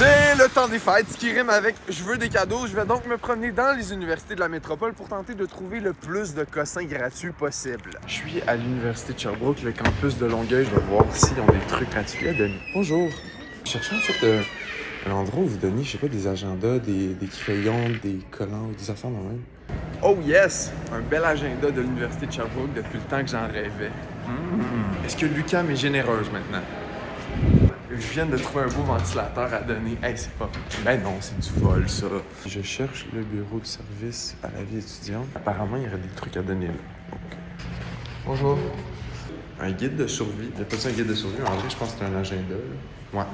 C'est le temps des fêtes, ce qui rime avec je veux des cadeaux. Je vais donc me promener dans les universités de la métropole pour tenter de trouver le plus de cossins gratuits possible. Je suis à l'université de Sherbrooke, le campus de Longueuil. Je vais voir s'ils ont des trucs gratuits à donner. Bonjour. Je cherchais en fait euh, un endroit où vous donnez, je sais pas, des agendas, des, des crayons, des collants ou des affaires de même. Oh yes! Un bel agenda de l'université de Sherbrooke depuis le temps que j'en rêvais. Hmm. Est-ce que Lucam est généreuse maintenant? Je viens de trouver un beau ventilateur à donner. Hey, c'est pas. Ben non, c'est du vol, ça. Je cherche le bureau de service à la vie étudiante. Apparemment, il y aurait des trucs à donner là. Donc, Bonjour. Un guide de survie. Il a pas ça un guide de survie, mais en vrai, je pense que c'est un agenda. là. Ouais.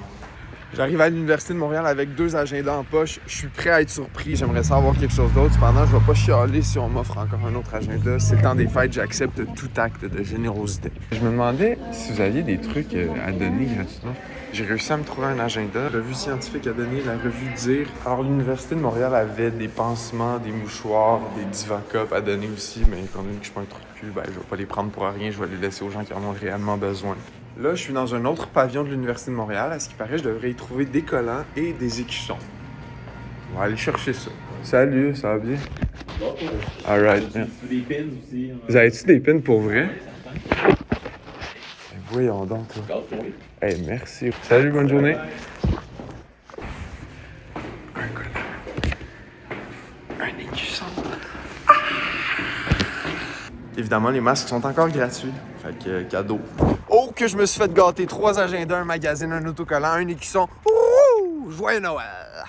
J'arrive à l'Université de Montréal avec deux agendas en poche. Je suis prêt à être surpris. J'aimerais savoir quelque chose d'autre. Cependant, je vais pas chialer si on m'offre encore un autre agenda. C'est le temps des fêtes, j'accepte tout acte de générosité. Je me demandais si vous aviez des trucs euh, à donner gratuitement. J'ai réussi à me trouver un agenda, revue scientifique à donner, la revue Dire. Alors, l'Université de Montréal avait des pansements, des mouchoirs, des Divacop à donner aussi, mais étant donné que je suis pas un truc de cul, ben, je vais pas les prendre pour rien, je vais les laisser aux gens qui en ont réellement besoin. Là, je suis dans un autre pavillon de l'Université de Montréal. À ce qui paraît, je devrais y trouver des collants et des écussons. On va aller chercher ça. Salut, ça va bien? Alright. des pins aussi. hein? Vous avez-tu des pins pour vrai? Ben, voyons donc, toi. Hey, merci. Salut, bonne journée. Un collant. Un écusson. Ah! Évidemment, les masques sont encore gratuits. Fait euh, cadeau. Oh, que je me suis fait gâter. Trois agendas, un magazine, un autocollant, un écusson. Ouh! Joyeux Noël!